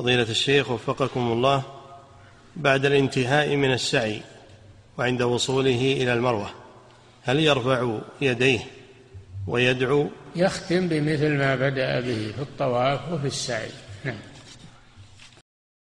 فضيلة الشيخ وفقكم الله بعد الانتهاء من السعي وعند وصوله إلى المروة هل يرفع يديه ويدعو؟ يختم بمثل ما بدأ به في الطواف وفي السعي. نعم.